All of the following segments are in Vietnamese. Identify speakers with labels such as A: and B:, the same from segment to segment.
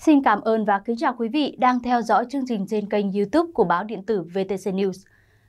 A: Xin cảm ơn và kính chào quý vị đang theo dõi chương trình trên kênh YouTube của báo điện tử VTC News.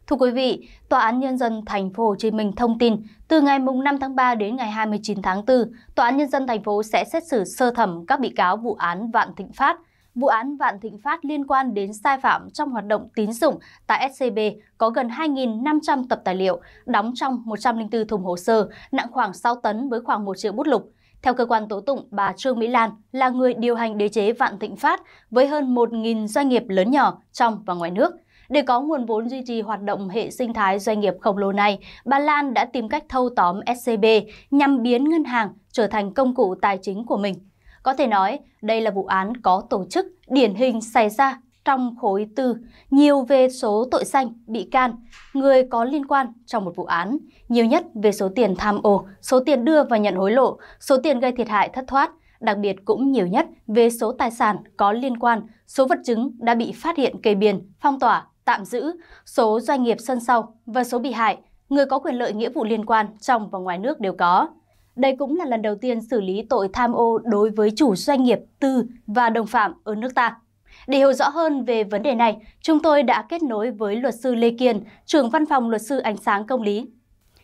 A: Thưa quý vị, Tòa án Nhân dân Thành phố Hồ Chí Minh thông tin từ ngày 5 tháng 3 đến ngày 29 tháng 4, Tòa án Nhân dân thành phố sẽ xét xử sơ thẩm các bị cáo vụ án Vạn Thịnh Phát. Vụ án Vạn Thịnh Phát liên quan đến sai phạm trong hoạt động tín dụng tại SCB có gần 2.500 tập tài liệu, đóng trong 104 thùng hồ sơ, nặng khoảng 6 tấn với khoảng 1 triệu bút lục. Theo cơ quan tố tụng, bà Trương Mỹ Lan là người điều hành đế chế Vạn Thịnh Phát với hơn 1.000 doanh nghiệp lớn nhỏ trong và ngoài nước. Để có nguồn vốn duy trì hoạt động hệ sinh thái doanh nghiệp khổng lồ này, bà Lan đã tìm cách thâu tóm SCB nhằm biến ngân hàng trở thành công cụ tài chính của mình. Có thể nói, đây là vụ án có tổ chức, điển hình xảy ra trong khối tư, nhiều về số tội danh, bị can, người có liên quan trong một vụ án, nhiều nhất về số tiền tham ô, số tiền đưa và nhận hối lộ, số tiền gây thiệt hại thất thoát, đặc biệt cũng nhiều nhất về số tài sản có liên quan, số vật chứng đã bị phát hiện kê biên, phong tỏa, tạm giữ, số doanh nghiệp sân sau và số bị hại, người có quyền lợi nghĩa vụ liên quan trong và ngoài nước đều có. Đây cũng là lần đầu tiên xử lý tội tham ô đối với chủ doanh nghiệp tư và đồng phạm ở nước ta. Để hiểu rõ hơn về vấn đề này, chúng tôi đã kết nối với luật sư Lê Kiên, trưởng văn phòng luật sư ánh sáng công lý.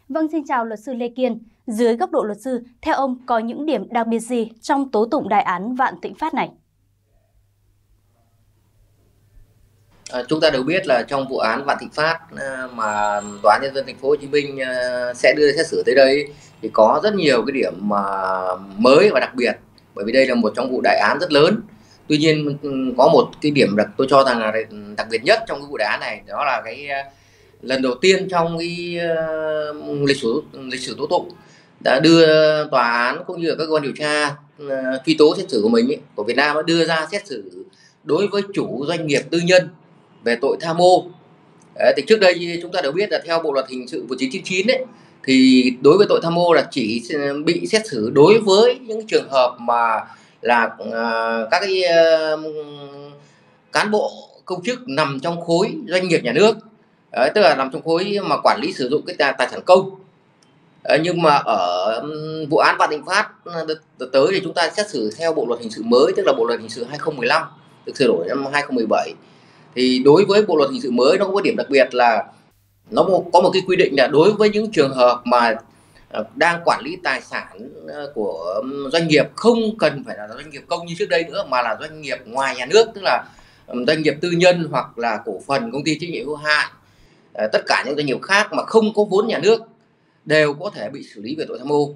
A: Vâng, xin chào luật sư Lê Kiên. Dưới góc độ luật sư, theo ông có những điểm đặc biệt gì trong tố tụng đại án Vạn Tịnh Phát này?
B: À, chúng ta đều biết là trong vụ án Vạn Thịnh Phát à, mà tòa án nhân dân thành phố Hồ Chí Minh à, sẽ đưa xét xử tới đây thì có rất nhiều cái điểm mà mới và đặc biệt bởi vì đây là một trong vụ đại án rất lớn tuy nhiên có một cái điểm đặc tôi cho rằng là đặc biệt nhất trong cái vụ đá án này đó là cái ờ, lần đầu tiên trong cái ờ, lịch sử lịch sử tố tụng đã đưa tòa án cũng như là các cơ quan điều tra ờ, truy tố xét xử của mình ấy, của Việt Nam đã đưa ra xét xử đối với chủ doanh nghiệp tư nhân về tội tham mô Đấy, thì trước đây chúng ta đều biết là theo bộ luật hình sự 1999 ấy thì đối với tội tham mô là chỉ bị xét xử đối với những trường hợp mà là uh, các cái uh, cán bộ công chức nằm trong khối doanh nghiệp nhà nước. Đấy, tức là nằm trong khối mà quản lý sử dụng cái tài, tài sản công. Đấy, nhưng mà ở vụ án Vạn Thịnh Phát tới thì chúng ta xét xử theo bộ luật hình sự mới tức là bộ luật hình sự 2015 được sửa đổi năm 2017 thì đối với bộ luật hình sự mới nó có điểm đặc biệt là nó có một cái quy định là đối với những trường hợp mà Ờ, đang quản lý tài sản ờ, của doanh nghiệp, không cần phải là doanh nghiệp công như trước đây nữa, mà là doanh nghiệp ngoài nhà nước, tức là doanh nghiệp tư nhân hoặc là cổ phần, công ty trách nhiệm hữu hạn ờ, tất cả những doanh nghiệp khác mà không có vốn nhà nước đều có thể bị xử lý về tội tham ô.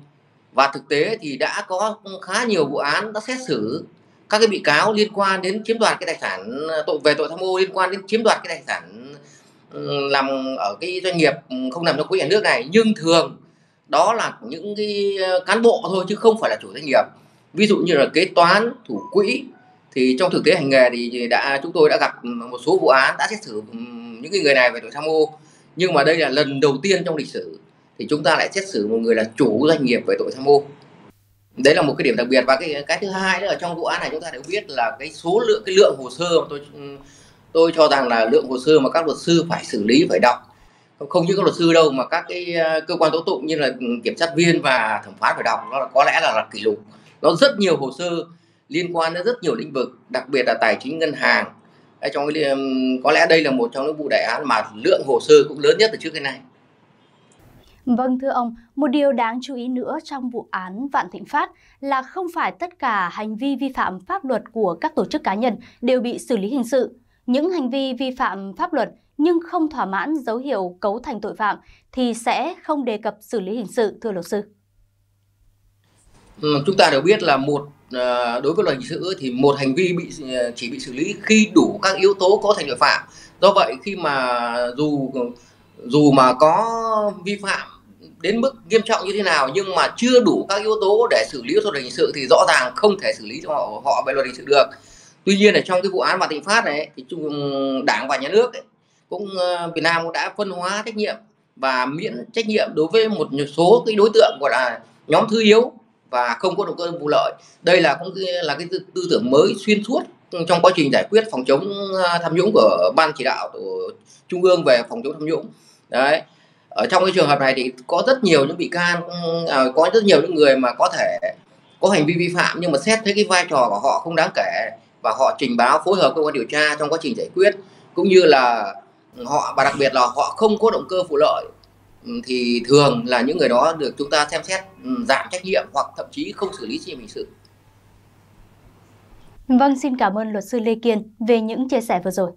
B: Và thực tế thì đã có khá nhiều vụ án đã xét xử các cái bị cáo liên quan đến chiếm đoạt cái tài sản tội, về tội tham ô liên quan đến chiếm đoạt cái tài sản làm ở cái doanh nghiệp không nằm trong quỹ nhà nước này. Nhưng thường đó là những cái ờ, cán bộ thôi chứ không phải là chủ doanh nghiệp. Ví dụ như là kế toán, thủ quỹ, thì trong thực tế hành nghề thì đã, chúng tôi đã gặp ừ, một số vụ án, đã xét xử ừ, những cái người này về tội tham ô. Nhưng mà đây là lần đầu tiên trong lịch sử thì chúng ta lại xét xử một người là chủ doanh nghiệp về tội tham ô. Đấy là một cái điểm đặc biệt. Và cái cái thứ hai nữa trong vụ án này chúng ta đều biết là cái số lượng, cái lượng hồ sơ mà tôi ừ, tôi cho rằng là lượng hồ sơ mà các luật sư phải xử lý, phải đọc không như các luật sư đâu mà các cái ờ, cơ quan tố tụng như là kiểm sát viên và thẩm phán phải đọc nó là có lẽ là, là kỷ lục. Nó rất nhiều hồ sơ liên quan đến rất nhiều lĩnh vực đặc biệt là tài chính ngân hàng. Trong cái có lẽ đây là một trong những vụ đại án mà lượng hồ sơ cũng lớn nhất từ trước đến nay.
A: Vâng thưa ông, một điều đáng chú ý nữa trong vụ án Vạn Thịnh Phát là không phải tất cả hành vi vi phạm pháp luật của các tổ chức cá nhân đều bị xử lý hình sự. Những hành vi vi phạm pháp luật nhưng không thỏa mãn dấu hiệu cấu thành tội phạm thì sẽ không đề cập xử lý hình sự, thưa luật sư.
B: Ừ, chúng ta đều biết là một ờ, đối với luật hình sự thì một hành vi bị ờ, chỉ bị xử lý khi đủ các yếu tố cấu thành tội phạm. Do vậy khi mà dù dù mà có vi phạm đến mức nghiêm trọng như thế nào nhưng mà chưa đủ các yếu tố để xử lý luật hình sự thì rõ ràng không thể xử lý cho họ, họ về luật hình sự được tuy nhiên là trong cái vụ án Vạn Thịnh Phát này thì đảng và nhà nước ấy, cũng ờ, Việt Nam cũng đã phân hóa trách nhiệm và miễn trách nhiệm đối với một số cái đối tượng gọi là nhóm thứ yếu và không có động cơ vụ lợi. Đây là cũng là cái tư, tư tưởng mới xuyên suốt trong quá trình giải quyết phòng chống ờ, tham nhũng của ban chỉ đạo của trung ương về phòng chống tham nhũng. Đấy. Ở trong cái trường hợp này thì có rất nhiều những bị can à, có rất nhiều những người mà có thể có hành vi vi phạm nhưng mà xét thấy cái vai trò của họ không đáng kể và họ trình báo phối hợp cơ quan điều tra trong quá trình giải quyết. Cũng như là họ và đặc biệt là họ không có động cơ vụ lợi ừ, thì thường là những người đó được chúng ta xem xét ừ, giảm trách nhiệm hoặc thậm chí không xử lý trách nhiệm hình sự.
A: Vâng, xin cảm ơn luật sư Lê Kiên về những chia sẻ vừa rồi.